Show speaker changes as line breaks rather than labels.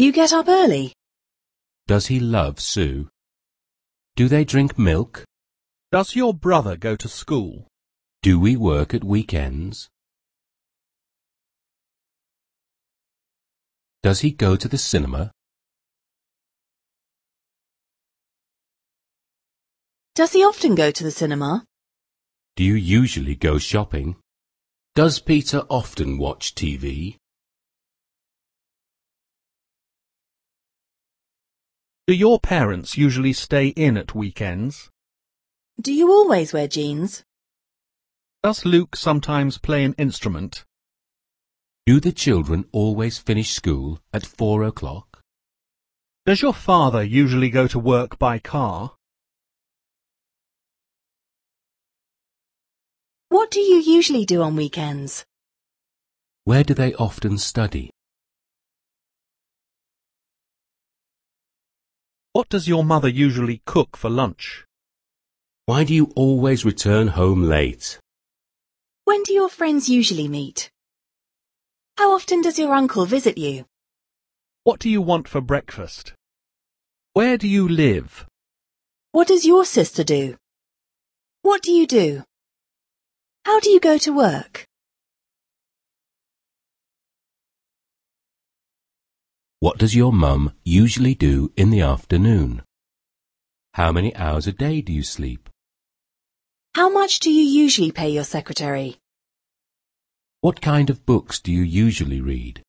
You get up early.
Does he love Sue? Do they drink milk?
Does your brother go to school?
Do we work at weekends? Does he go to the cinema?
Does he often go to the cinema?
Do you usually go shopping? Does Peter often watch TV?
Do your parents usually stay in at weekends?
Do you always wear jeans?
Does Luke sometimes play an instrument?
Do the children always finish school at four o'clock?
Does your father usually go to work by car?
What do you usually do on weekends?
Where do they often study?
What does your mother usually cook for lunch?
Why do you always return home late?
When do your friends usually meet? How often does your uncle visit you?
What do you want for breakfast? Where do you live?
What does your sister do? What do you do? How do you go to work?
What does your mum usually do in the afternoon? How many hours a day do you sleep?
How much do you usually pay your secretary?
What kind of books do you usually read?